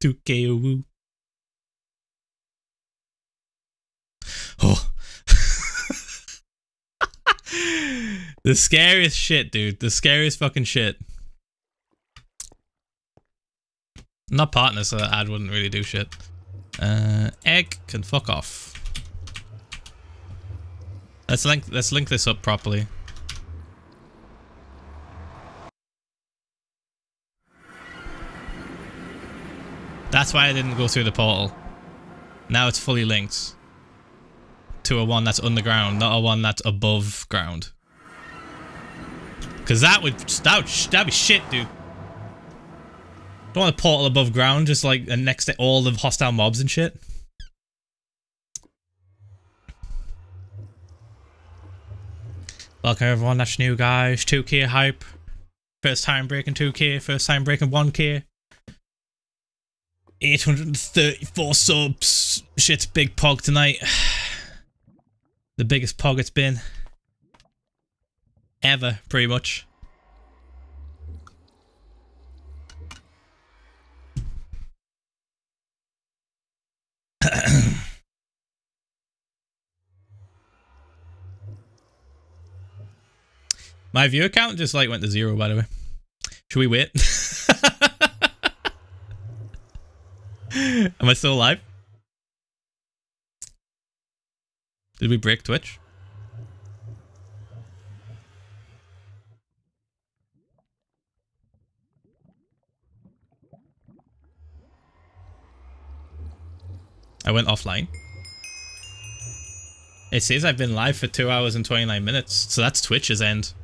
2K woo. Oh. the scariest shit, dude. The scariest fucking shit. Not partner, so that ad wouldn't really do shit. Uh, egg can fuck off. Let's link. Let's link this up properly. That's why I didn't go through the portal. Now it's fully linked to a one that's underground, not a one that's above ground. Cause that would that would that'd be shit, dude. Don't want a portal above ground, just like next to all the hostile mobs and shit. Welcome everyone, that's new guys. 2k hype. First time breaking 2k, first time breaking 1k. 834 subs. Shit's big pog tonight. The biggest pog it's been. Ever, pretty much. My view count just like went to zero, by the way. Should we wait? Am I still alive? Did we break Twitch? I went offline. It says I've been live for 2 hours and 29 minutes, so that's Twitch's end.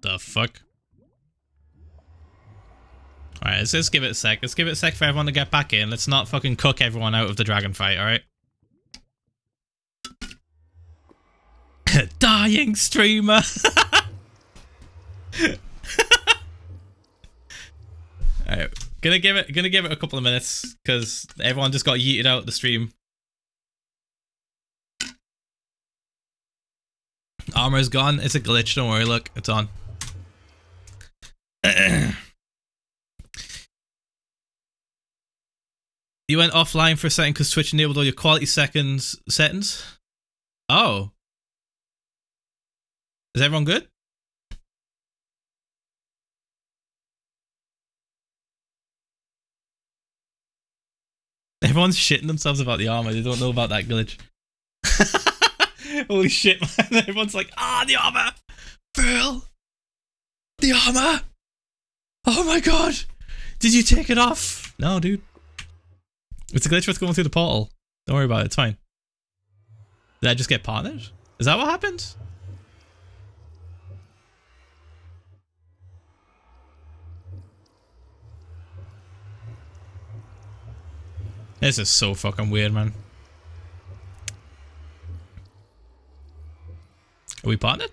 The fuck? Alright, let's give it a sec. Let's give it a sec for everyone to get back in. Let's not fucking cook everyone out of the dragon fight, alright? Dying streamer! alright, gonna give it gonna give it a couple of minutes, because everyone just got yeeted out the stream. Armor's gone. It's a glitch, don't worry, look, it's on. You went offline for a second because Twitch enabled all your quality seconds settings. Oh. Is everyone good? Everyone's shitting themselves about the armor. They don't know about that glitch. Holy shit, man. Everyone's like, ah, the armor. Phil. The armor. Oh my god. Did you take it off? No, dude. It's a glitch with going through the portal. Don't worry about it. It's fine. Did I just get partnered? Is that what happened? This is so fucking weird, man. Are we partnered?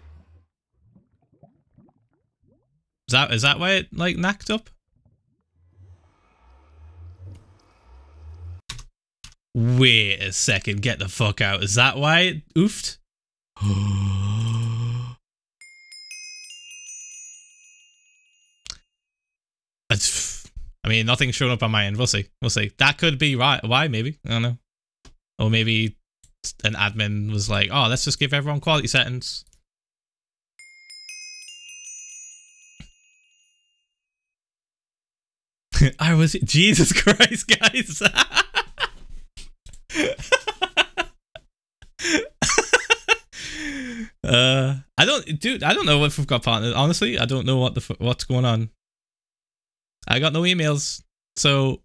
Is that is that why it like knacked up? Wait a second, get the fuck out. Is that why it oofed? I mean, nothing's showing up on my end. We'll see. We'll see. That could be right. Why? Maybe. I don't know. Or maybe an admin was like, oh, let's just give everyone quality settings. I was Jesus Christ, guys. uh, I don't, dude. I don't know if we've got partners. Honestly, I don't know what the what's going on. I got no emails, so.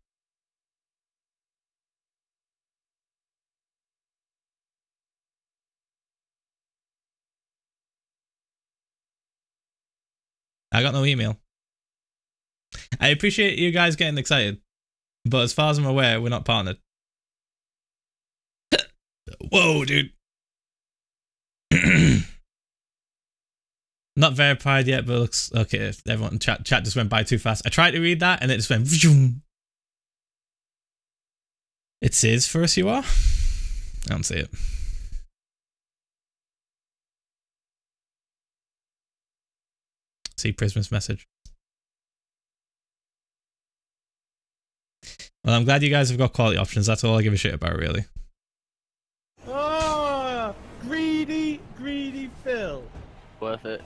I got no email. I appreciate you guys getting excited, but as far as I'm aware, we're not partnered. Whoa, dude. Not verified yet, but looks okay. Everyone chat chat just went by too fast. I tried to read that and it just went. Vroom. It says first you are. I don't see it. See Prisma's message. Well, I'm glad you guys have got quality options. That's all I give a shit about, really. Worth it.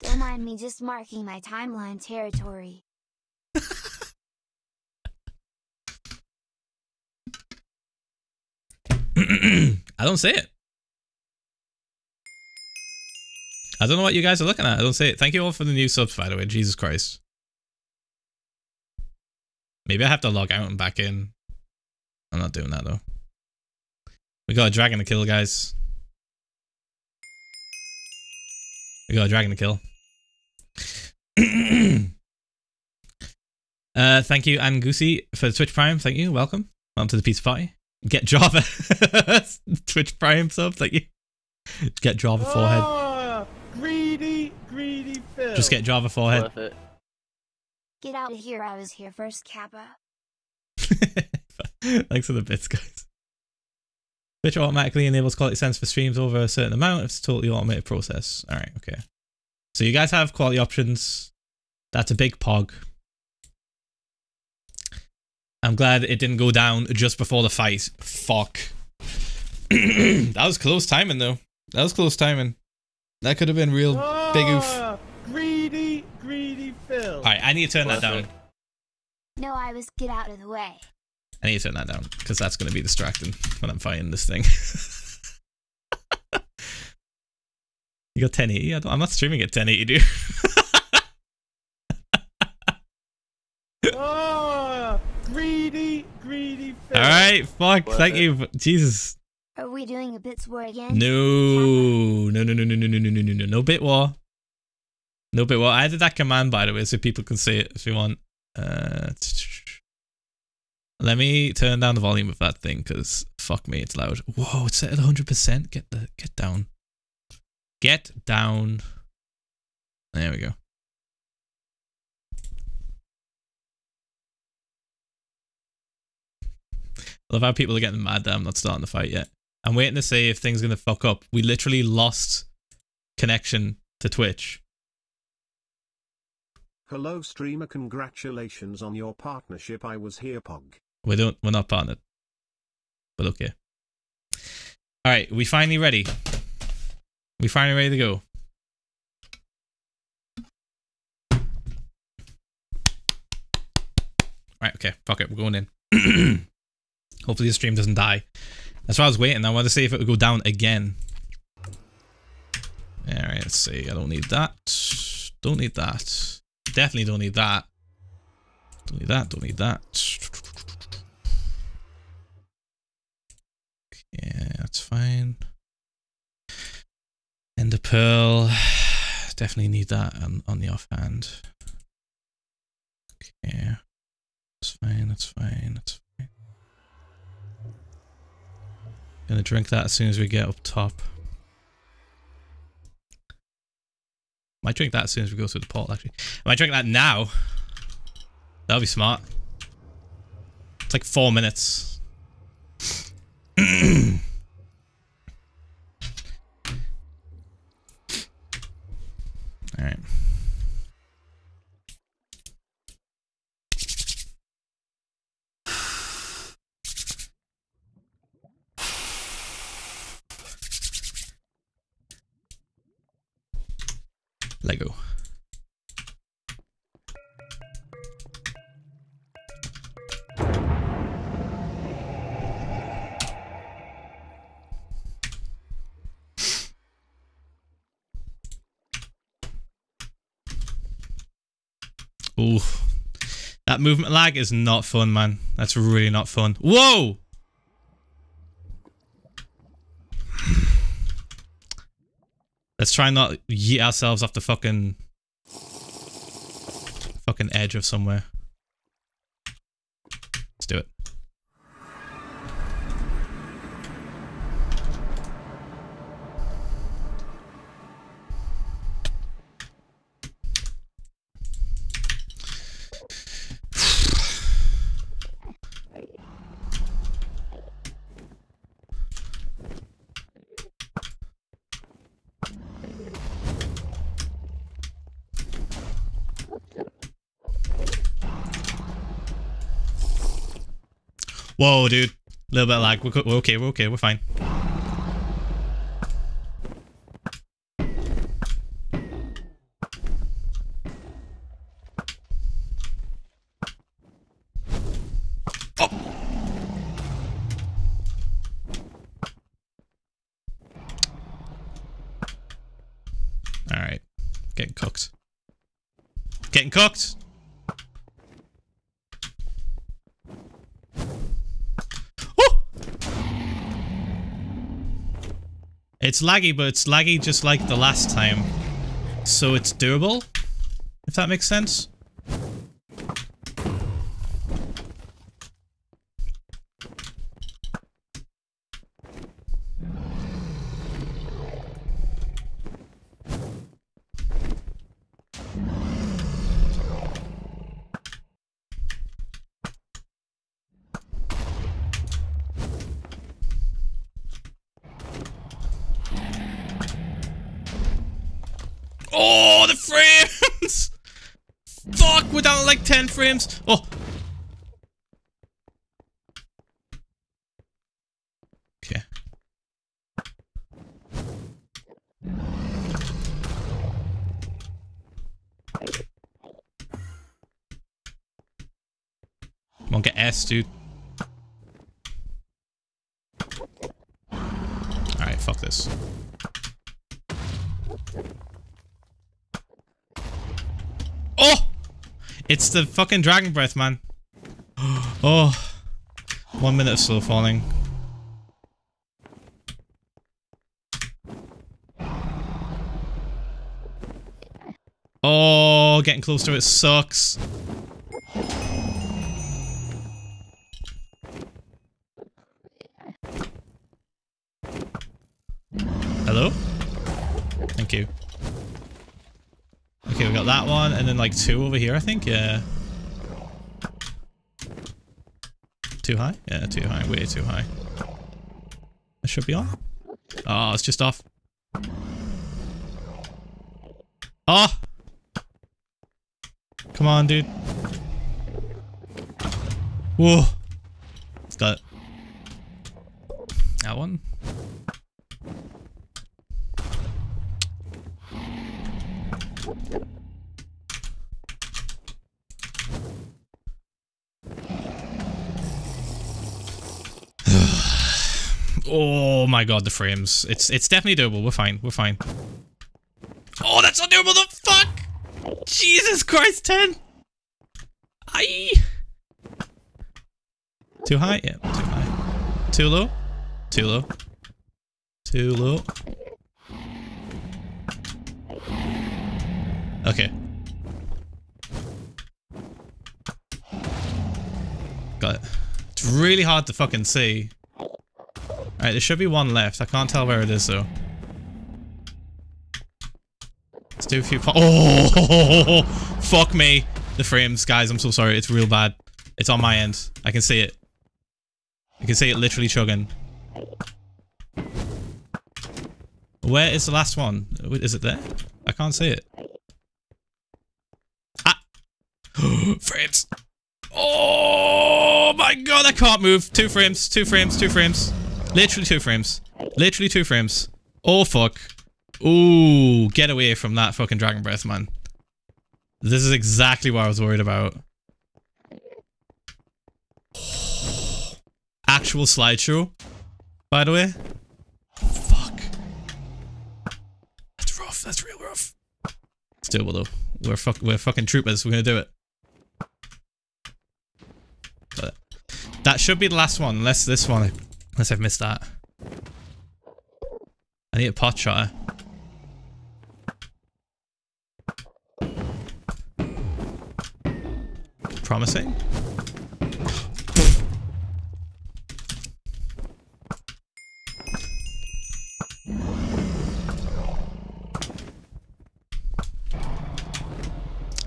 Don't mind me just marking my timeline territory. I don't see it. I don't know what you guys are looking at. I don't see it. Thank you all for the new subs, by the way. Jesus Christ. Maybe I have to log out and back in. I'm not doing that though. We got a dragon to kill, guys. We got a dragon to kill. uh, thank you, Ann Goosey, for the Twitch Prime. Thank you. Welcome. Welcome to the pizza party. Get Java. Twitch Prime sub. Thank you. Get Java forehead. Oh, greedy, greedy Phil. Just get Java forehead. Worth. Get out of here, I was here first, Kappa. Thanks for the bits, guys. Twitch automatically enables quality sense for streams over a certain amount. It's a totally automated process. All right, okay. So you guys have quality options. That's a big pog. I'm glad it didn't go down just before the fight. Fuck. that was close timing, though. That was close timing. That could have been real big oof. Oh, greedy, greedy Phil. All right, I need to turn that down. No, I was get out of the way. I need to turn that down because that's going to be distracting when I'm fighting this thing. you got 1080? I don't, I'm not streaming at 1080, dude. Oh, greedy, greedy Phil. All right, fuck. Worth Thank you. Jesus. Are we doing a bits war again? No, no, no, no, no, no, no, no, no, no, no, no bit war. No bit war. I added that command by the way, so people can see it if you want. Uh, let me turn down the volume of that thing because fuck me, it's loud. Whoa, it's set at 100. percent Get the get down. Get down. There we go. I love how people are getting mad that I'm not starting the fight yet. I'm waiting to see if things are gonna fuck up. We literally lost connection to Twitch. Hello streamer congratulations on your partnership I was here Pog. We don't. We're not partnered. But okay. All right. We finally ready. We finally ready to go. Right. Okay. Fuck it. We're going in. Hopefully the stream doesn't die. That's why I was waiting. I wanted to see if it would go down again. All right. Let's see. I don't need that. Don't need that. Definitely don't need that. Don't need that. Don't need that. Yeah, that's fine. And the pearl. Definitely need that on, on the offhand. Okay. That's fine, that's fine, that's fine. Gonna drink that as soon as we get up top. Might drink that as soon as we go through the portal, actually. I might drink that now. That'll be smart. It's like four minutes. All right. Lego. Movement lag is not fun, man. That's really not fun. Whoa! Let's try not yeet ourselves off the fucking fucking edge of somewhere. Whoa, dude. A little bit of lag. We're, we're okay, we're okay, we're fine. Alright. Getting cooked. Getting cooked! It's laggy, but it's laggy just like the last time. So it's doable, if that makes sense. Like 10 frames. Oh. Okay. Come on, get S, dude. Alright, fuck this. Oh! It's the fucking dragon breath, man. Oh. One minute of slow falling. Oh, getting close to it sucks. Then like two over here, I think. Yeah. Too high? Yeah, too high. Way too high. It should be on. Oh, it's just off. Oh! Come on, dude. Whoa. It's got it. That one. Oh my god, the frames. It's it's definitely doable. We're fine. We're fine. Oh, that's not doable. The fuck? Jesus Christ, 10. Aye. Too high? Yeah, too high. Too low? Too low. Too low. Okay. Got it. It's really hard to fucking see. Alright, there should be one left. I can't tell where it is though. Let's do a few Oh! Fuck me! The frames, guys, I'm so sorry. It's real bad. It's on my end. I can see it. I can see it literally chugging. Where is the last one? Is it there? I can't see it. Ah! frames! Oh my god, I can't move. Two frames, two frames, two frames. Literally two frames. Literally two frames. Oh fuck. Ooh, get away from that fucking dragon breath, man. This is exactly what I was worried about. Actual slideshow, by the way. Fuck. That's rough. That's real rough. It's doable though. We're fuck. We're fucking troopers. We're gonna do it. But that should be the last one, unless this one, unless I've missed that. I need a pot shot. Promising.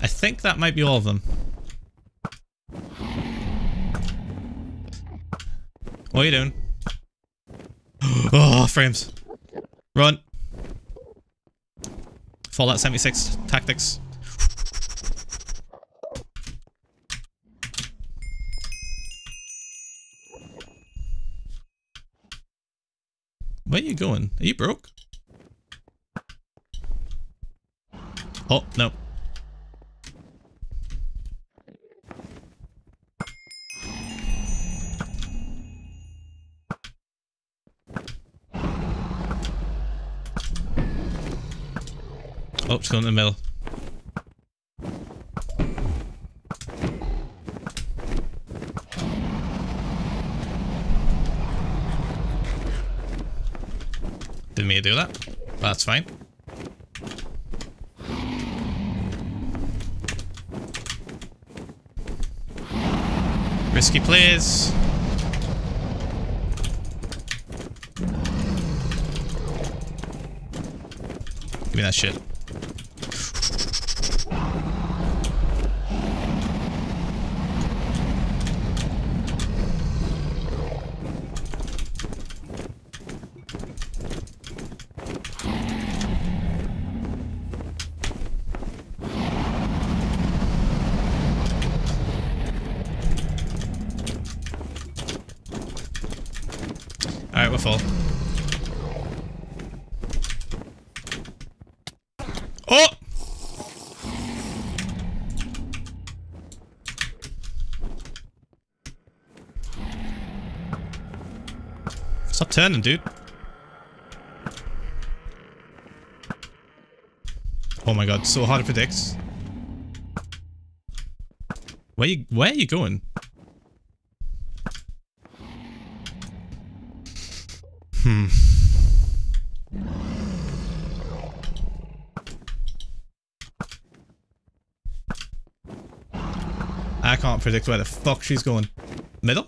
I think that might be all of them. What are you doing? oh, frames. Run. Fallout 76 tactics. Where are you going? Are you broke? Oh, no. It's going in the middle. Didn't mean to do that. That's fine. Risky plays. Give me that shit. Alright, we're full. Oh! Stop turning, dude. Oh my god, so hard to predict. Where you where are you going? Hmm. I can't predict where the fuck she's going. Middle?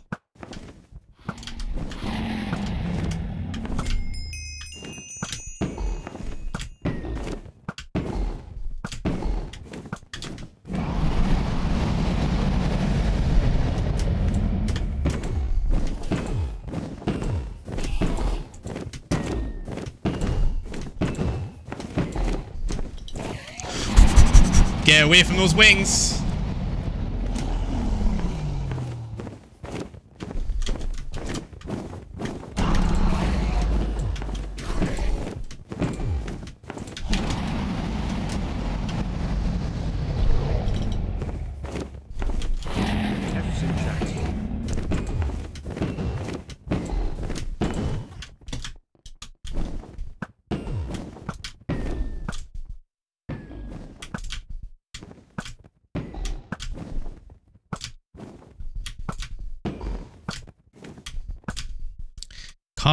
Away from those wings!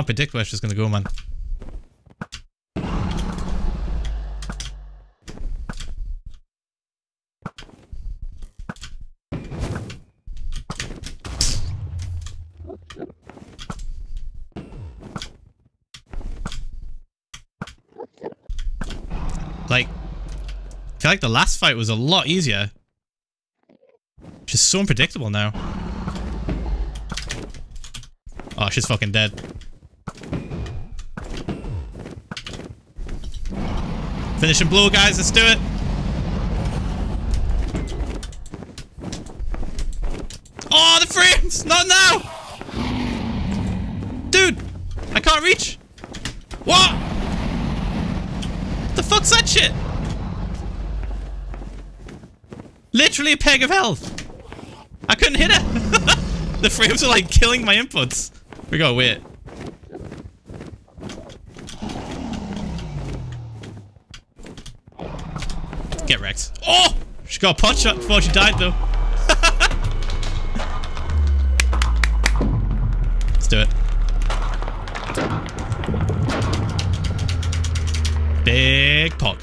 Can't predict where she's gonna go, man. Like, I feel like the last fight was a lot easier. She's so unpredictable now. Oh, she's fucking dead. Finishing blue, guys. Let's do it. Oh, the frames! Not now! Dude! I can't reach! What? The fuck's that shit? Literally a peg of health. I couldn't hit it. the frames are like killing my inputs. We gotta wait. Oh! She got a pot shot before she died though. Let's do it. Big pog.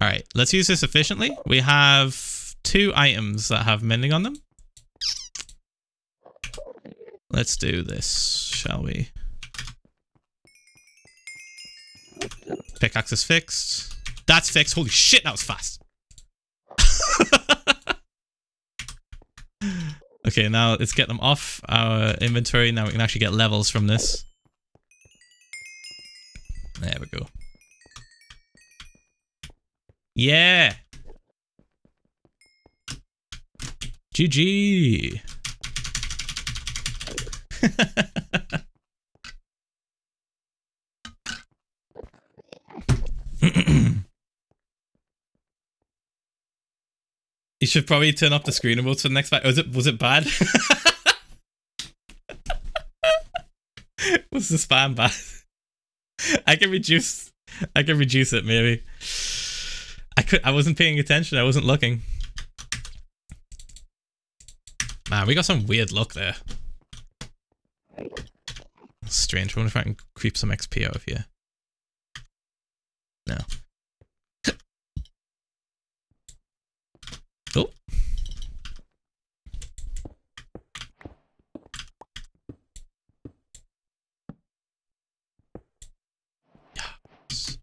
Alright, let's use this efficiently. We have two items that have mending on them. Let's do this, shall we? Pickaxe is fixed. That's fixed. Holy shit, that was fast. okay, now let's get them off our inventory. Now we can actually get levels from this. There we go. Yeah. GG. you should probably turn off the screen emotes for the next fight. Was it was it bad? was the spam bad? I can reduce I can reduce it maybe. I could I wasn't paying attention, I wasn't looking. Man, we got some weird luck there. Strange. I wonder if I can creep some XP out of here. No. oh. Yes.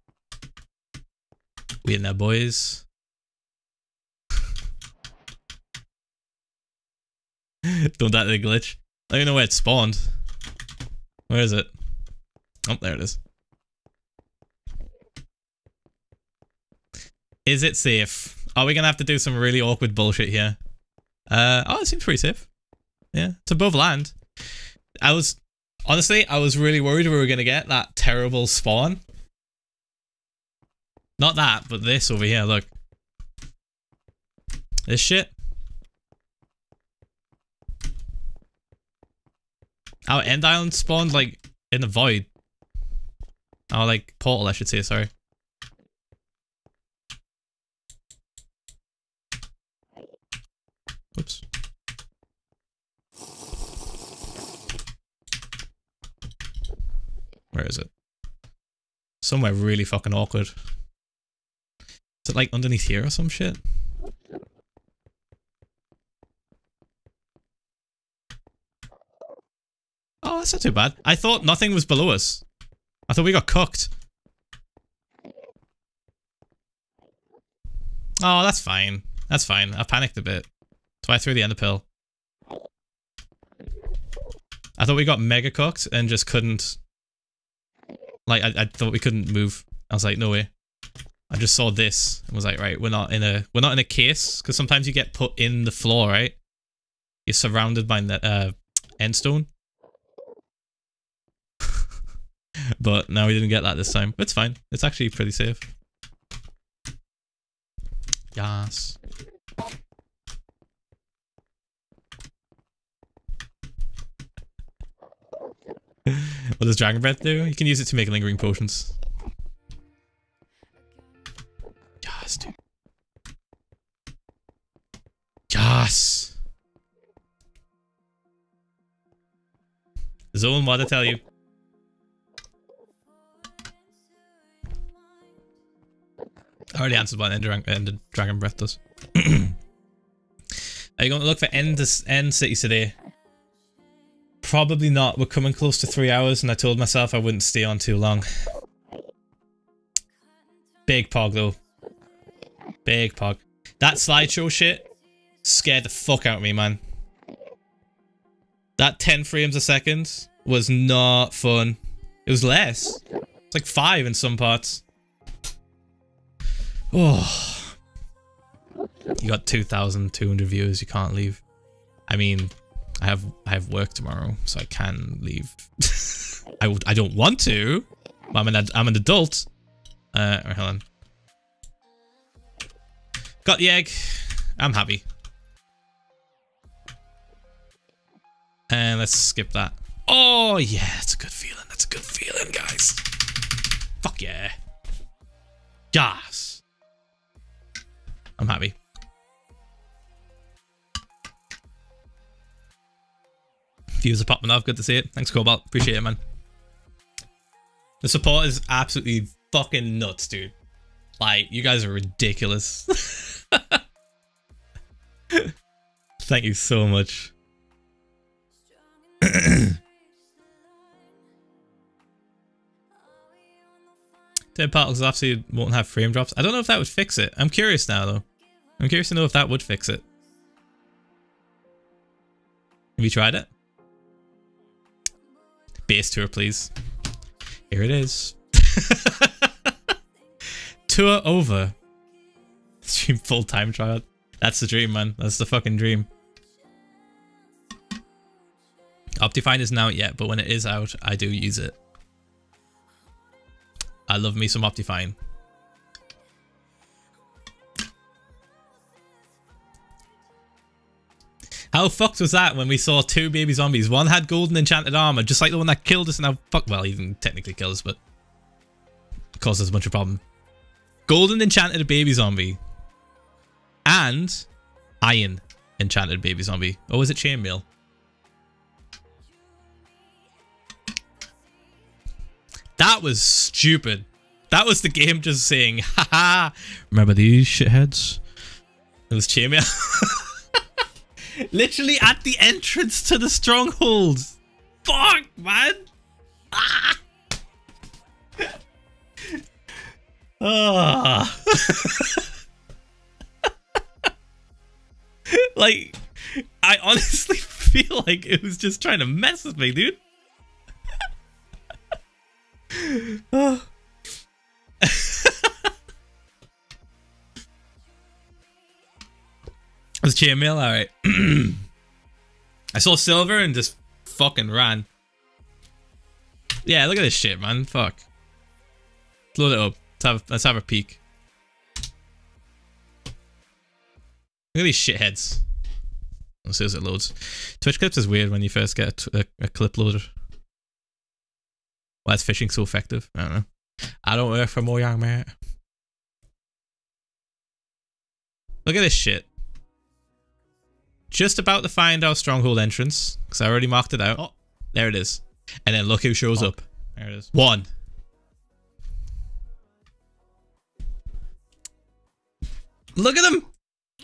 We in there, boys. Don't to the glitch. I don't even know where it spawned. Where is it? Oh, there it is. Is it safe? Are we gonna have to do some really awkward bullshit here? Uh, oh, it seems pretty safe. Yeah, it's above land. I was, honestly, I was really worried we were gonna get that terrible spawn. Not that, but this over here, look. This shit. Our end island spawned like in the void. Our like portal, I should say, sorry. Oops. Where is it? Somewhere really fucking awkward. Is it like underneath here or some shit? Oh, that's not too bad. I thought nothing was below us. I thought we got cooked. Oh, that's fine. That's fine. I panicked a bit. So I threw the ender pearl. I thought we got mega cooked and just couldn't... Like, I, I thought we couldn't move. I was like, no way. I just saw this and was like, right, we're not in a we're not in a case because sometimes you get put in the floor, right? You're surrounded by the uh, end stone. but now we didn't get that this time. It's fine. It's actually pretty safe. Yes. what does Dragon Breath do? You can use it to make lingering potions. Dude. Yes. Zone, what to tell you? I already answered what End, End Dragon Breath does. Are you going to look for End, end today? Probably not. We're coming close to three hours and I told myself I wouldn't stay on too long. Big pog though. Big pog. That slideshow shit scared the fuck out of me, man. That 10 frames a second was not fun. It was less. It's like 5 in some parts. Oh. You got 2,200 viewers, you can't leave. I mean, I have I have work tomorrow, so I can leave. I, I don't want to. I'm an I'm an adult. Uh, hold on. Got the egg. I'm happy. And let's skip that. Oh yeah, it's a good feeling. That's a good feeling, guys. Fuck yeah. Yes. I'm happy. Views are popping off. Good to see it. Thanks, Cobalt. Appreciate it, man. The support is absolutely fucking nuts, dude. Like, you guys are ridiculous. Thank you so much. Dead Particles obviously won't have frame drops. I don't know if that would fix it. I'm curious now, though. I'm curious to know if that would fix it. Have you tried it? Base tour, please. Here it is. tour over. Stream full time trial. That's the dream, man. That's the fucking dream. Optifine isn't out yet, but when it is out, I do use it. I love me some Optifine. How fucked was that when we saw two baby zombies? One had golden enchanted armor, just like the one that killed us, and now fuck, well, he didn't technically kill us, but caused us a bunch of problem. Golden enchanted baby zombie and iron enchanted baby zombie. Or was it chainmail? That was stupid. That was the game just saying, haha, remember these shitheads? It was chainmail. Literally at the entrance to the stronghold. Fuck, man. Ah. Ah. like, I honestly feel like it was just trying to mess with me, dude. It was chainmail, alright. I saw silver and just fucking ran. Yeah, look at this shit, man. Fuck. Load it up. Let's have, let's have a peek. Look at these shitheads. As soon as it loads. Twitch clips is weird when you first get a, a, a clip loader. Why is fishing so effective? I don't know. I don't work for Mojang, mate. Look at this shit. Just about to find our stronghold entrance, because I already marked it out. Oh, there it is. And then look who shows oh. up. There it is. One. Look at him!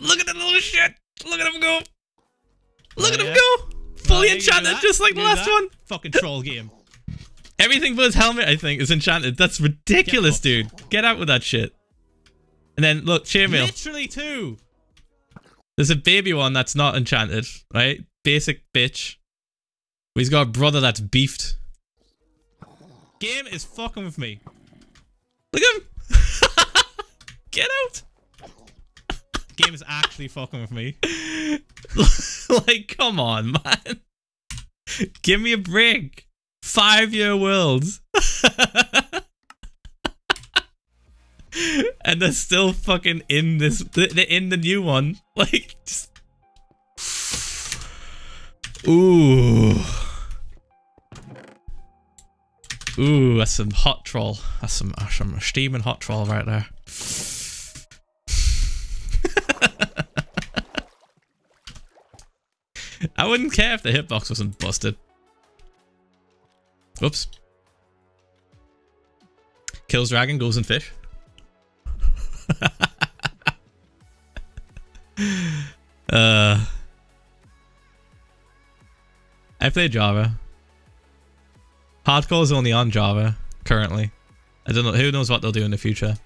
Look at that little shit! Look at him go! Look Oh, at him go! Fully Oh, yeah, enchanted, just like the last that? one. Fucking troll game. Everything but his helmet, I think, is enchanted. That's ridiculous, fucked. dude. Get out with that shit. And then look, chainmail. Literally two. There's a baby one that's not enchanted, right? Basic bitch. He's got a brother that's beefed. Game is fucking with me. Look at him! Get out! Game is actually fucking with me. like, come on, man. Give me a break. Five year worlds. and they're still fucking in this. They're in the new one. Like, just. Ooh. Ooh, that's some hot troll. That's some, uh, some steaming hot troll right there. I wouldn't care if the hitbox wasn't busted. Oops. Kills dragon, goes in fish. uh, I play Java. Hardcore is only on Java currently. I don't know. Who knows what they'll do in the future.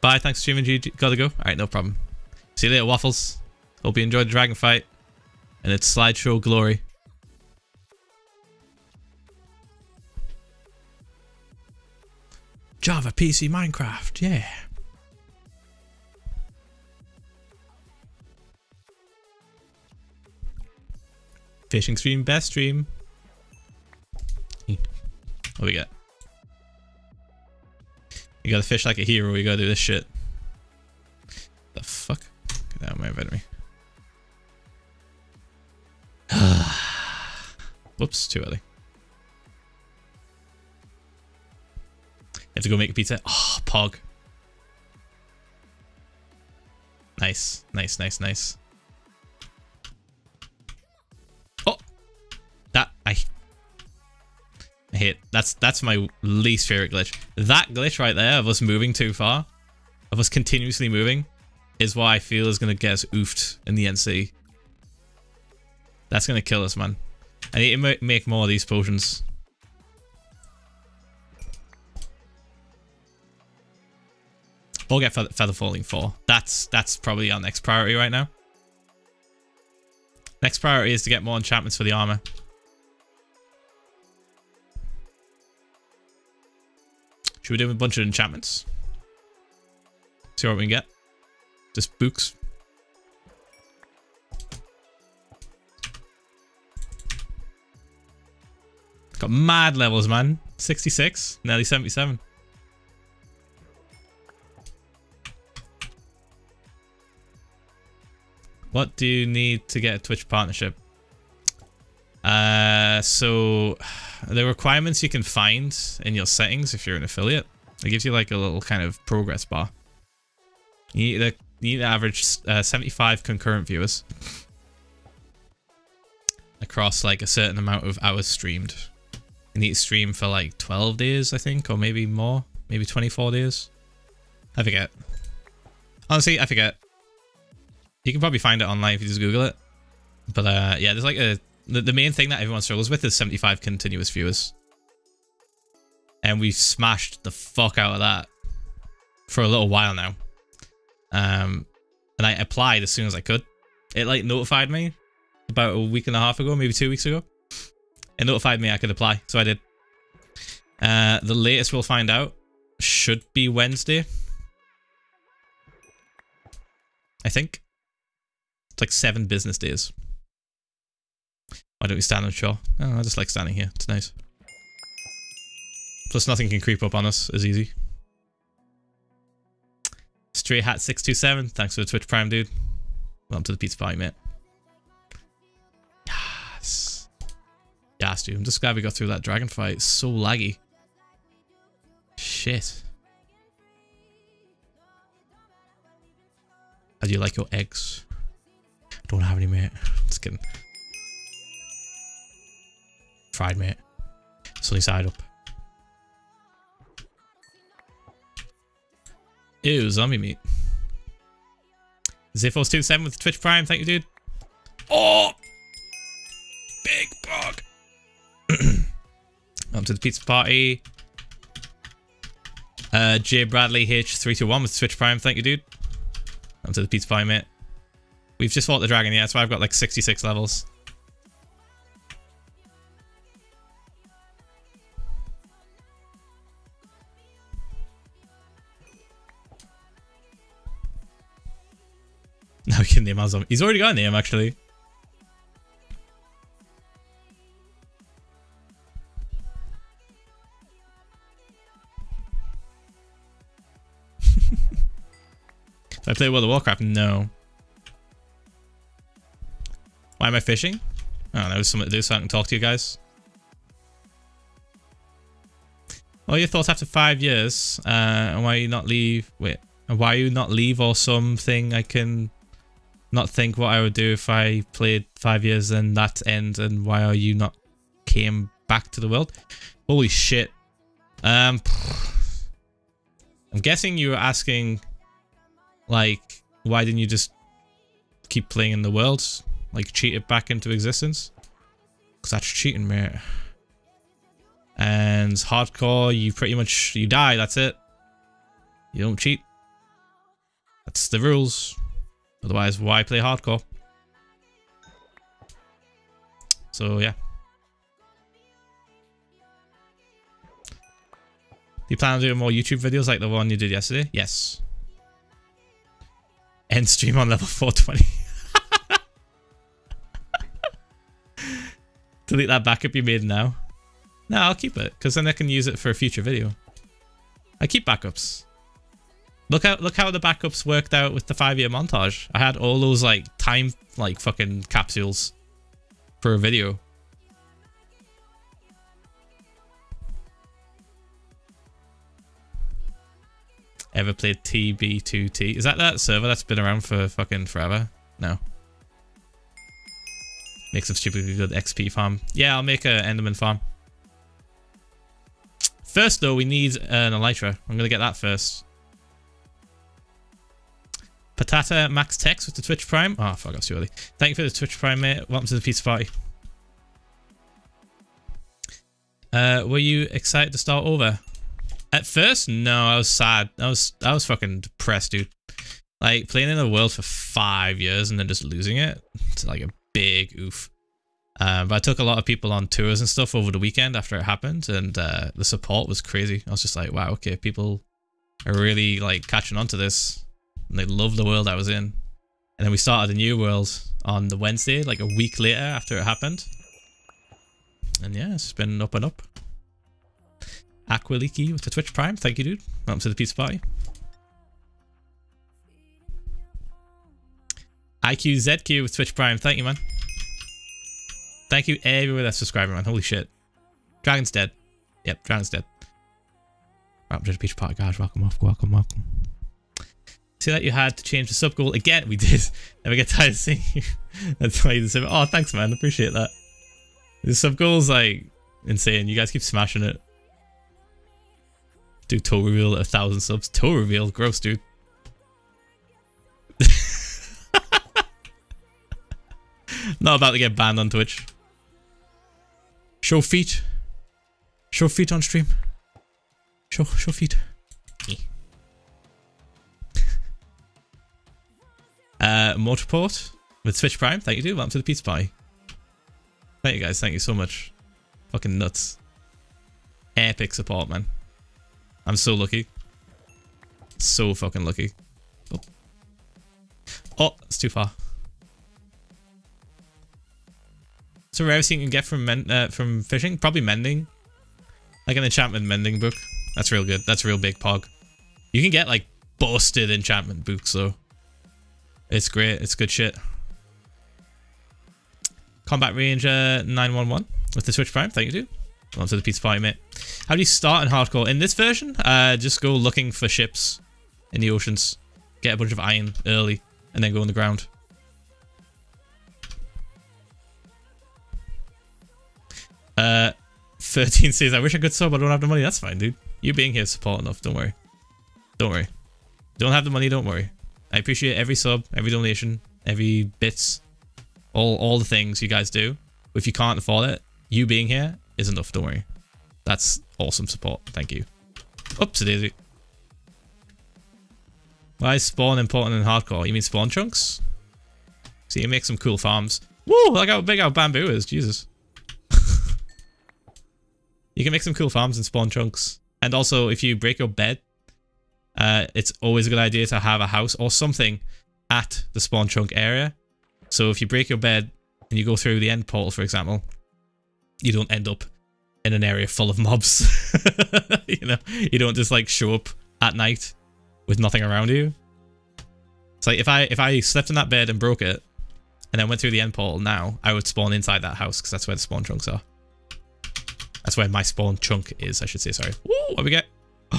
Bye. Thanks for streaming. GG. Gotta go. All right, no problem. See you later, Waffles. Hope you enjoyed the dragon fight and its slideshow glory. Java PC Minecraft, yeah. Fishing stream, best stream. What we got? You gotta fish like a hero, you gotta do this shit. The fuck? Get out of my inventory. Whoops, too early. have to go make a pizza. Oh, pog. Nice, nice, nice, nice. Oh, that I. I hate. That's that's my least favorite glitch. That glitch right there of us moving too far, of us continuously moving, is what I feel is gonna get us oofed in the NC. That's gonna kill us, man. I need to make more of these potions. Or get feather, feather falling 4. That's that's probably our next priority right now. Next priority is to get more enchantments for the armor. Should we do a bunch of enchantments? See what we can get. Just books. Got mad levels, man. 66, nearly 77. What do you need to get a Twitch partnership? Uh, so the requirements you can find in your settings if you're an affiliate, it gives you like a little kind of progress bar. You need to, you need average uh, 75 concurrent viewers across like a certain amount of hours streamed. Need to stream for like 12 days, I think, or maybe more, maybe 24 days. I forget. Honestly, I forget. You can probably find it online if you just Google it. But uh, yeah, there's like a the, the main thing that everyone struggles with is 75 continuous viewers. And we smashed the fuck out of that for a little while now. Um, and I applied as soon as I could. It like notified me about a week and a half ago, maybe two weeks ago. It notified me I could apply, so I did. Uh, the latest we'll find out should be Wednesday. I think. It's like seven business days. Why don't we stand on shore? Oh, I just like standing here. It's nice. Plus nothing can creep up on us as easy. Stray Hat 627, thanks for the Twitch Prime, dude. Welcome to the pizza party, mate. Yes, dude. I'm just glad we got through that dragon fight. It's so laggy. Shit. How do you like your eggs? I don't have any, mate. Just kidding. Fried, mate. Sunny side up. Ew, zombie meat. Ziphos27 with Twitch Prime, thank you, dude. Oh! Big bug! Up to the pizza party. Uh, J Bradley H321 with Twitch Prime, thank you, dude. Up to the pizza party, mate. We've just fought the dragon, yeah, that's why I've got like 66 levels. Can name our zombie. He's already got a name, actually. Play World of Warcraft? No. Why am I fishing? I don't know, something to do so I can talk to you guys. Are your thoughts after five years? Uh, and why you not leave? Wait, and why you not leave or something I can not think what I would do if I played five years and that end and why are you not came back to the world? Holy shit. Um, I'm guessing you were asking, like, why didn't you just keep playing in the world? Like, cheat it back into existence? Because that's cheating, mate. And hardcore, you pretty much, you die, that's it. You don't cheat. That's the rules. Otherwise, why play hardcore? So, yeah. Do you plan on doing more YouTube videos like the one you did yesterday? Yes. End stream on level 420. Delete that backup you made now. No, I'll keep it, because then I can use it for a future video. I keep backups. Look how look how the backups worked out with the five year montage. I had all those like time like fucking capsules for a video. Ever played 2b2t? Is that that server that's been around for fucking forever? No. Make some stupidly good XP farm. Yeah, I'll make a Enderman farm. First though, we need an Elytra. I'm gonna get that first. Patata Max Tex with the Twitch Prime. Oh, fuck, was too early. Thank you for the Twitch Prime, mate. Welcome to the pizza party. Uh, were you excited to start over? First, no, I was sad. I was, I was fucking depressed, dude. Like, playing in the world for five years and then just losing it. It's like a big oof. Um, but I took a lot of people on tours and stuff over the weekend after it happened, and uh, the support was crazy. I was just like, wow, okay, people are really like catching on to this and they love the world I was in. And then we started a new world on the Wednesday, like a week later after it happened. And yeah, it's been up and up. Aqualiki with the Twitch Prime. Thank you, dude. Welcome to the pizza party. IQZQ with Twitch Prime. Thank you, man. Thank you everyone that's subscribing, man. Holy shit. Dragon's dead. Yep, Dragon's dead. Right, just Beach Party, guys. Welcome, welcome, welcome, welcome. See that you had to change the sub goal again. We did. Never get tired of seeing you. That's why you deserve it. Oh, thanks, man. Appreciate that. The sub goal's like insane. You guys keep smashing it. Do toe reveal a thousand subs. Toe reveal, gross, dude. Not about to get banned on Twitch. Show feet. Show feet on stream. Show show feet. uh, Motorport with Twitch Prime. Thank you, dude. Welcome to the pizza party. Thank you guys. Thank you so much. Fucking nuts. Epic support, man. I'm so lucky. So fucking lucky. Oh, oh it's too far. So rarest thing you can get from men uh, from fishing? Probably mending. Like an enchantment mending book. That's real good. That's a real big pog. You can get like busted enchantment books though. It's great. It's good shit. Combat Ranger 911 with the Twitch Prime. Thank you, dude. On to the pizza party, mate. How do you start in hardcore? In this version, uh, just go looking for ships in the oceans. Get a bunch of iron early, and then go on the ground. Uh, 13 says, I wish I could sub, but I don't have the money. That's fine, dude. You being here is support enough. Don't worry. Don't worry. Don't have the money, don't worry. I appreciate every sub, every donation, every bits, all all the things you guys do. If you can't afford it, you being here is enough, don't worry. That's awesome support. Thank you. Oops, daisy. Why is spawn important in hardcore? You mean spawn chunks? See, you make some cool farms. Whoa, look how big our bamboo is. Jesus. you can make some cool farms and spawn chunks. And also, if you break your bed, uh, it's always a good idea to have a house or something at the spawn chunk area. So if you break your bed and you go through the end portal, for example, you don't end up in an area full of mobs. you know, you don't just like show up at night with nothing around you. It's like if I if I slept in that bed and broke it, and then went through the end portal now, I would spawn inside that house because that's where the spawn chunks are. That's where my spawn chunk is, I should say. Sorry. Woo, what we get?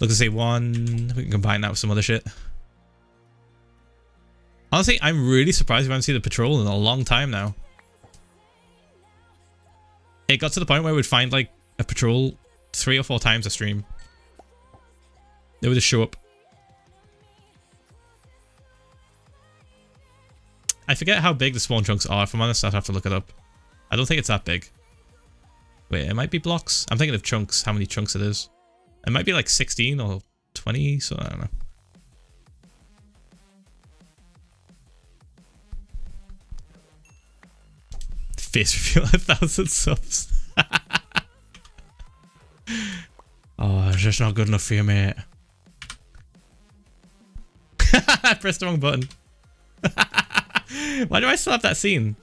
Look to say one. We can combine that with some other shit. Honestly, I'm really surprised we haven't seen the patrol in a long time now. It got to the point where we'd find like a patrol three or four times a stream. They would just show up. I forget how big the spawn chunks are. If I'm honest, I'd have to look it up. I don't think it's that big. Wait, it might be blocks. I'm thinking of chunks, how many chunks it is. It might be like 16 or 20, so I don't know. Face reveal a thousand subs. oh, it's just not good enough for you, mate. I pressed the wrong button. Why do I still have that scene?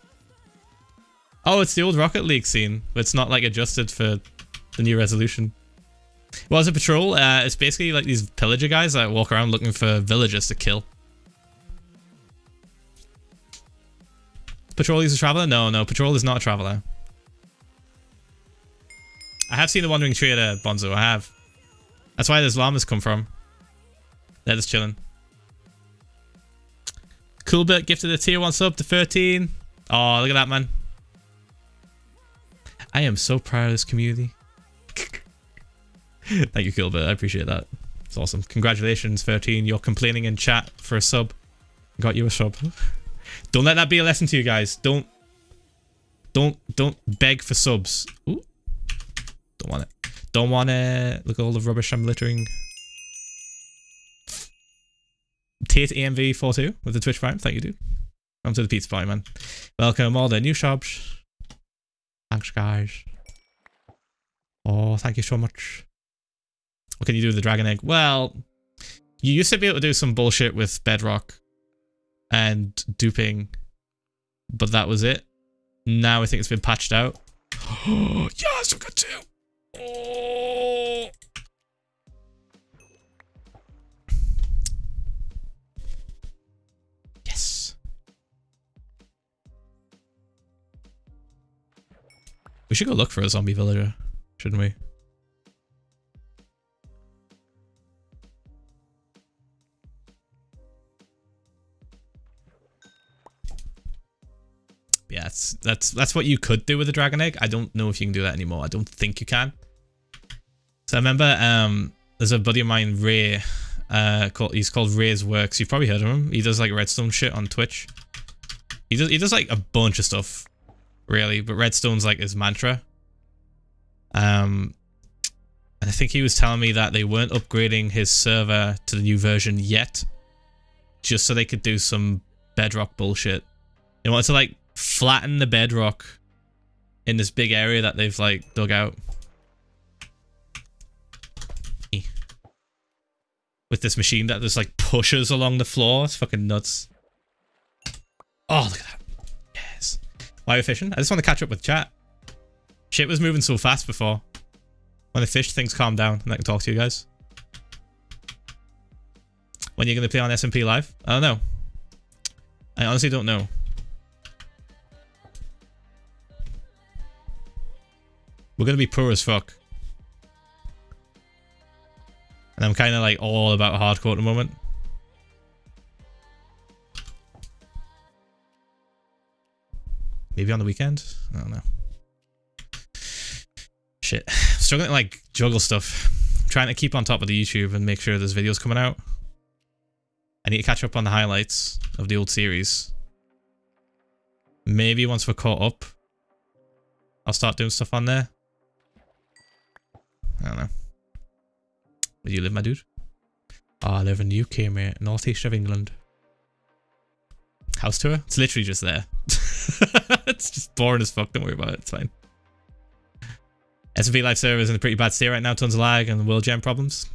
Oh, it's the old Rocket League scene, but it's not like adjusted for the new resolution. Well, as a patrol, uh, it's basically like these pillager guys that walk around looking for villagers to kill. Patrol is a traveler? No, no, Patrol is not a traveler. I have seen the Wandering Tree at a Bonzo, I have. That's why those llamas come from. They're just chilling. Coolbert gifted a tier 1 sub to 13. Oh, look at that, man. I am so proud of this community. Thank you, Coolbert. I appreciate that. It's awesome. Congratulations, 13. You're complaining in chat for a sub. Got you a sub. Don't let that be a lesson to you guys. Don't don't don't beg for subs. Ooh. Don't want it. Don't want to look at all the rubbish I'm littering. Tate EMV42 with the Twitch Prime. Thank you, dude. Welcome to the pizza party, man. Welcome all the new subs. Thanks, guys. Oh, thank you so much. What can you do with the dragon egg? Well, you used to be able to do some bullshit with bedrock and duping, but that was it. Now I think it's been patched out. Oh, yes, I've got two. Oh. Yes. We should go look for a zombie villager, shouldn't we? Yeah, that's that's what you could do with a dragon egg. I don't know if you can do that anymore. I don't think you can. So I remember um there's a buddy of mine, Ray, uh called he's called Ray's Works. You've probably heard of him. He does like redstone shit on Twitch. He does he does like a bunch of stuff, really, but redstone's like his mantra. Um and I think he was telling me that they weren't upgrading his server to the new version yet. Just so they could do some bedrock bullshit. They wanted to like flatten the bedrock in this big area that they've like dug out. With this machine that just like pushes along the floor. It's fucking nuts. Oh, look at that. Yes. Why are fishing? I just want to catch up with chat. Shit was moving so fast before. When the fish things calm down and I can talk to you guys. When you're going to play on SMP Live? I don't know. I honestly don't know. We're going to be poor as fuck. And I'm kind of like all about hardcore at the moment. Maybe on the weekend? I don't know. Shit. Struggling to like juggle stuff. trying to keep on top of the YouTube and make sure there's videos coming out. I need to catch up on the highlights of the old series. Maybe once we're caught up, I'll start doing stuff on there. I don't know. Where do you live, my dude? Oh, I live in the UK, mate. Northeast of England. House tour? It's literally just there. it's just boring as fuck. Don't worry about it. It's fine. SMP Live server is in a pretty bad state right now. Tons of lag and world gen problems.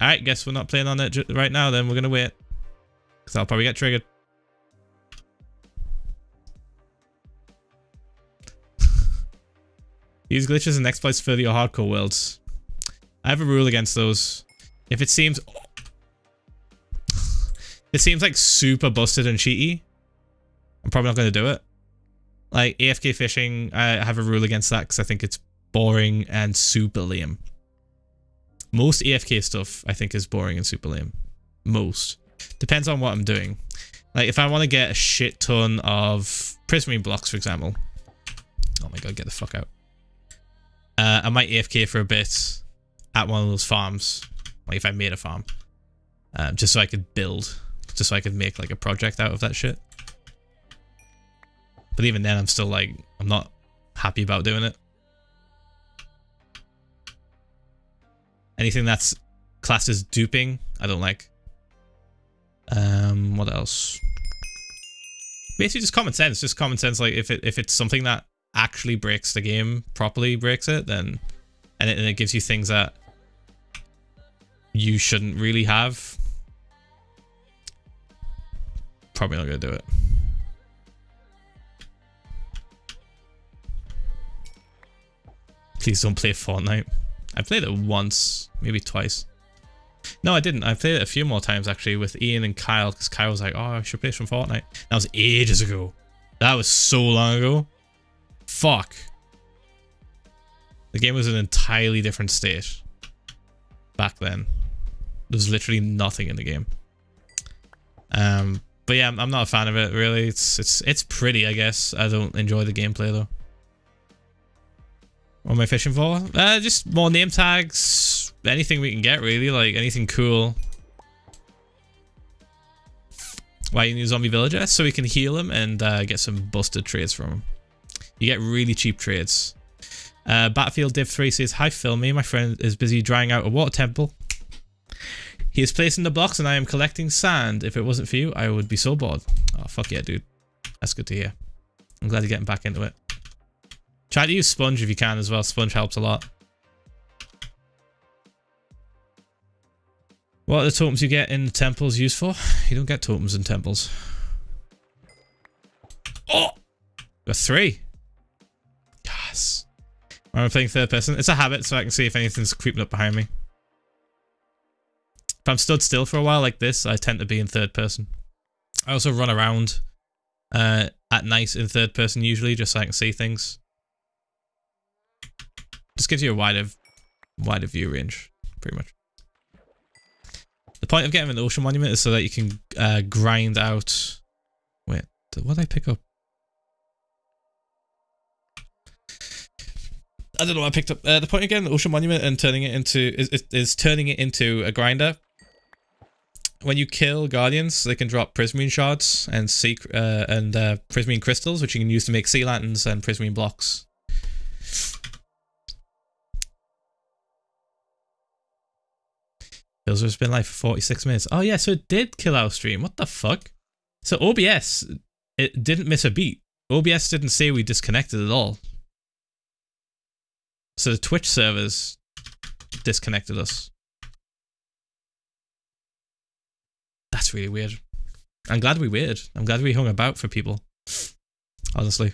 Alright, guess we're not playing on it right now then. We're going to wait. Because I'll probably get triggered. Use glitches and exploits for your hardcore worlds. I have a rule against those. If it seems... it seems like super busted and cheaty, I'm probably not going to do it. Like, AFK fishing, I have a rule against that because I think it's boring and super lame. Most AFK stuff, I think, is boring and super lame. Most. Depends on what I'm doing. Like, if I want to get a shit ton of prismarine blocks, for example. Oh my god, get the fuck out. Uh, I might AFK for a bit at one of those farms. Like, if I made a farm. Um, just so I could build. Just so I could make, like, a project out of that shit. But even then, I'm still, like, I'm not happy about doing it. Anything that's classed as duping, I don't like. Um, what else? Basically, just common sense. Just common sense. Like if it if it's something that actually breaks the game properly, breaks it, then and it, and it gives you things that you shouldn't really have. Probably not gonna do it. Please don't play Fortnite. I played it once, maybe twice. No, I didn't. I played it a few more times actually with Ian and Kyle because Kyle was like, "Oh, I should play some Fortnite." That was ages ago. That was so long ago. Fuck. The game was an entirely different state back then. There's literally nothing in the game. Um, but yeah, I'm, not a fan of it really. It's it's it's pretty, I guess. I don't enjoy the gameplay though. What am I fishing for? Uh, just more name tags. Anything we can get, really. Like, anything cool. Why you need zombie villager? So we can heal him and uh, get some busted trades from him. You get really cheap trades. Uh, Battlefield Div 3 says, Hi Filmy, my friend is busy drying out a water temple. He is placing the blocks and I am collecting sand. If it wasn't for you, I would be so bored. Oh, fuck yeah, dude. That's good to hear. I'm glad you're getting back into it. Try to use sponge if you can as well. Sponge helps a lot. What are the totems you get in the temples used for? You don't get totems in temples. Oh! Got three. Yes. I'm playing third person. It's a habit so I can see if anything's creeping up behind me. If I'm stood still for a while like this, I tend to be in third person. I also run around uh, at night in third person usually just so I can see things. Just gives you a wider, wider view range, pretty much. The point of getting an ocean monument is so that you can uh, grind out. Wait, what did I pick up? I don't know I picked up. Uh, the point getting the ocean monument and turning it into is, is, is turning it into a grinder. When you kill guardians, they can drop prismarine shards and sea uh, and uh, prismarine crystals, which you can use to make sea lanterns and prismarine blocks. Pilsner's been live for 46 minutes. Oh yeah, so it did kill our stream. What the fuck? So OBS, it didn't miss a beat. OBS didn't say we disconnected at all. So the Twitch servers disconnected us. That's really weird. I'm glad we waited. I'm glad we hung about for people. Honestly.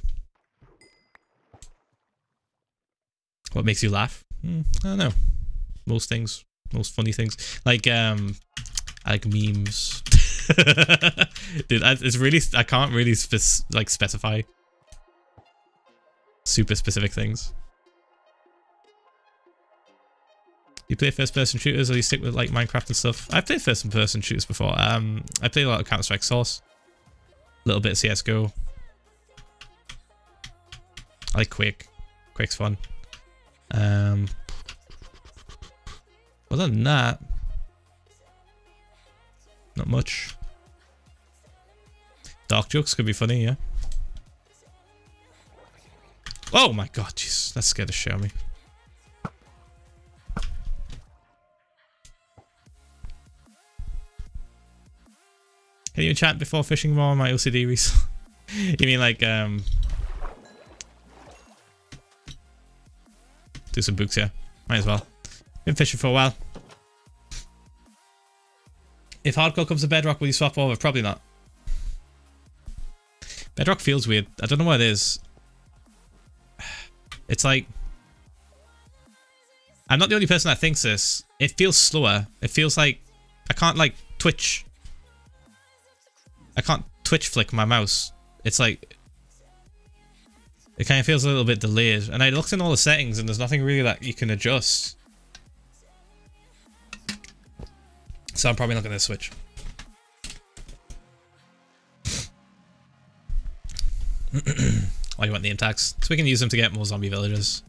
What makes you laugh? Hmm, I don't know. Most things. Most funny things. Like, um, I like memes. Dude, it's really, I can't really spec like specify super specific things. You play first person shooters or you stick with like Minecraft and stuff? I've played first person shooters before. Um, I played a lot of Counter Strike Source, a little bit of CSGO. I like Quake. Quake's fun. Um, other than that, not much. Dark jokes could be funny, yeah. Oh my god, jeez, that scared the shit out of me. Can you chat before fishing more on my OCD recently? you mean like, um... Do some books, yeah. Might as well. Been fishing for a while. If hardcore comes to Bedrock, will you swap over? Probably not. Bedrock feels weird. I don't know what it is. It's like... I'm not the only person that thinks this. It feels slower. It feels like... I can't, like, twitch I can't twitch flick my mouse. It's like it kind of feels a little bit delayed. And I looked in all the settings and there's nothing really that you can adjust. So I'm probably not going to switch. Why do you want name tags? So we can use them to get more zombie villagers.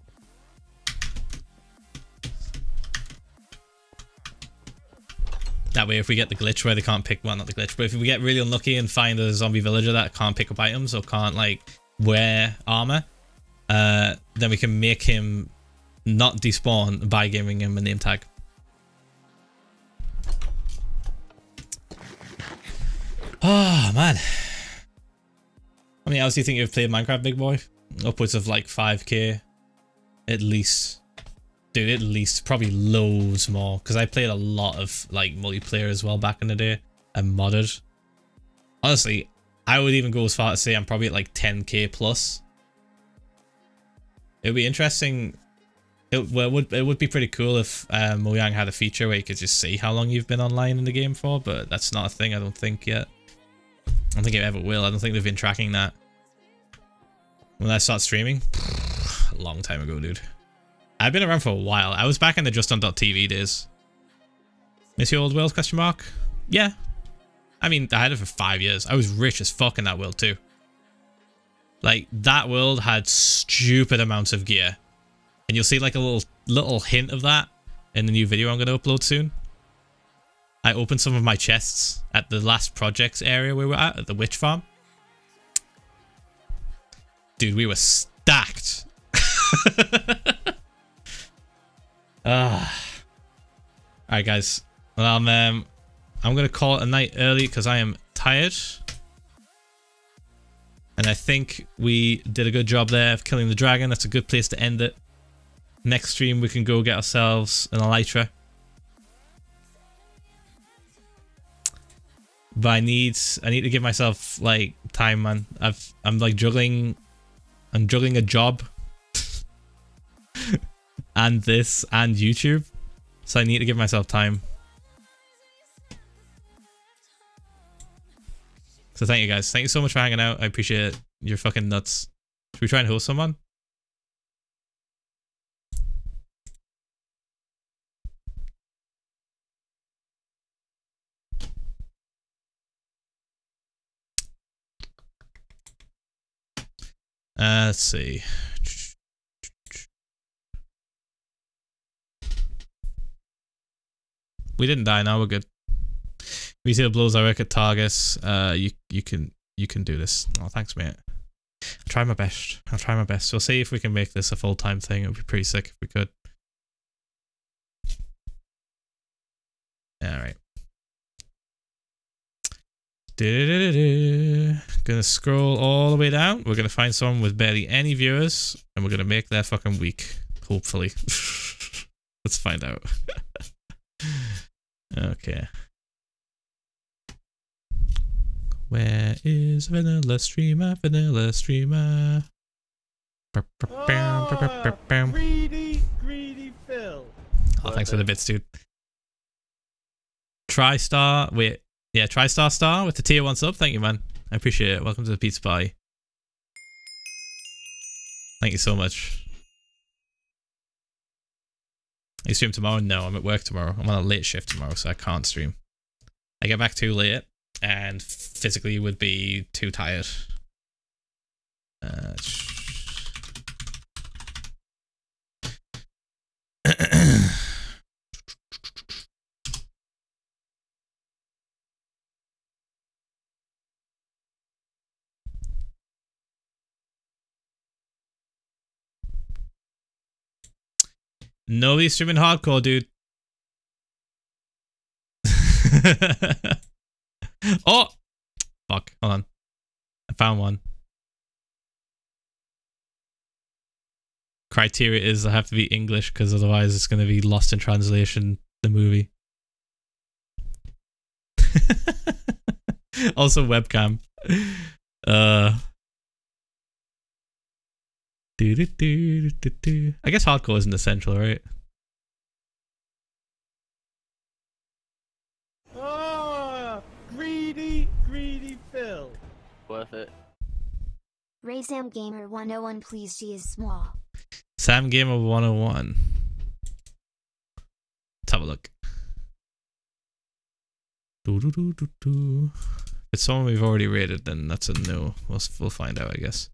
Way, if we get the glitch where they can't pick, well, not the glitch, but if we get really unlucky and find a zombie villager that can't pick up items or can't, like, wear armor, uh, then we can make him not despawn by giving him a name tag. Oh, man. How many hours do you think you've played Minecraft, big boy? Upwards of like 5k, at least. Dude, at least probably loads more because I played a lot of like multiplayer as well back in the day and modded. Honestly, I would even go as far to say I'm probably at like 10k plus. It would be interesting. It, well, it would it would be pretty cool if um, Mojang had a feature where you could just see how long you've been online in the game for, but that's not a thing I don't think yet. I don't think it ever will. I don't think they've been tracking that. When I start streaming, a long time ago, dude. I've been around for a while. I was back in the Justin.tv days. Miss your old world, question mark? Yeah. I mean, I had it for five years. I was rich as fuck in that world too. Like, that world had stupid amounts of gear. And you'll see like a little little hint of that in the new video I'm going to upload soon. I opened some of my chests at the last projects area we were at, at the witch farm. Dude, we were stacked. Ah. All right, guys. Well, um, um, I'm gonna call it a night early because I am tired, and I think we did a good job there of killing the dragon. That's a good place to end it. Next stream, we can go get ourselves an elytra. But I need, I need to give myself like time, man. I've, I'm like juggling, I'm juggling a job and this and YouTube. So I need to give myself time. So thank you guys. Thank you so much for hanging out. I appreciate it. You're fucking nuts. Should we try and host someone? Uh, let's see. We didn't die. Now we're good. Retail blows our at targets. Uh, you you can you can do this. Oh, thanks, mate. I'll try my best. I'll try my best. We'll see if we can make this a full time thing. It would be pretty sick if we could. All right. Du-du-du-du-du. Gonna scroll all the way down. We're gonna find someone with barely any viewers, and we're gonna make their fucking week. Hopefully. Let's find out. okay. Where is Vanilla Streamer? Vanilla Streamer. Oh, greedy, greedy Phil. Oh, thanks for the bits, dude. TriStar, wait, yeah, TriStar Star with the tier one sub. Thank you, man. I appreciate it. Welcome to the Pizza Pie. Thank you so much. You stream tomorrow? No, I'm at work tomorrow. I'm on a late shift tomorrow, so I can't stream. I get back too late and physically would be too tired. Uh, Nobody's streaming hardcore, dude. oh! Fuck. Hold on. I found one. Criteria is I have to be English because otherwise it's going to be lost in translation, the movie. also webcam. Uh do, do, do, do, do. I guess hardcore isn't essential, right? Oh, greedy, greedy Phil. Worth it. Ray Sam Gamer 101 please she is small. Sam Gamer 101. Let's have a look. Do, do, do, do, do. If it's someone we've already rated, then that's a no. We'll, we'll find out, I guess.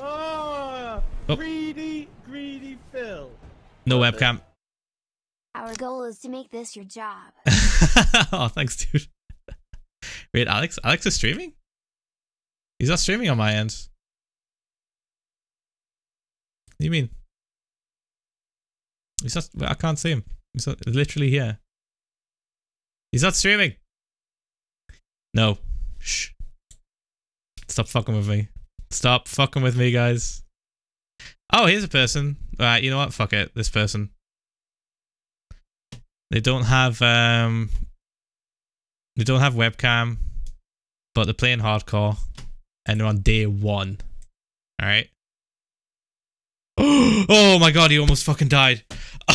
Oh, Oh. greedy, greedy Phil. No Worth it. webcam. Our goal is to make this your job. oh, thanks, dude. Wait, Alex? Alex is streaming? He's not streaming on my end. What do you mean? He's not. I can't see him. He's not, literally here. He's not streaming. No. Shh. Stop fucking with me. Stop fucking with me, guys. Oh, here's a person. Alright, you know what? Fuck it. This person. They don't have um they don't have webcam, but they're playing hardcore and they're on day one. Alright. Oh my god, he almost fucking died.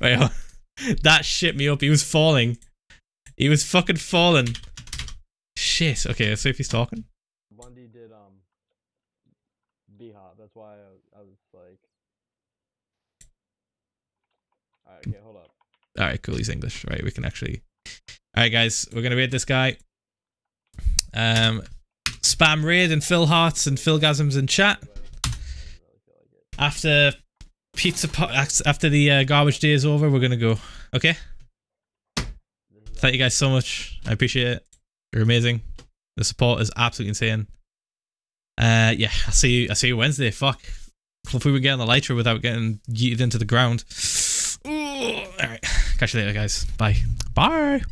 Wait, that shit me up. He was falling. He was fucking falling. Shit. Okay, let's see if he's talking. Bundy did um B hop. That's why I, I was like, all right, okay, hold up. All right, cool. He's English. Right, we can actually. All right, guys, we're gonna raid this guy. Um, spam raid and Phil hearts and Phil gasms in chat after pizza after the uh, garbage day is over. We're gonna go. Okay. Thank you guys so much. I appreciate it. You're amazing. The support is absolutely insane. Uh, yeah, I'll see you. I'll see you Wednesday. Fuck. Hopefully we get an elytra without getting yeeted into the ground. All right. Catch you later, guys. Bye. Bye.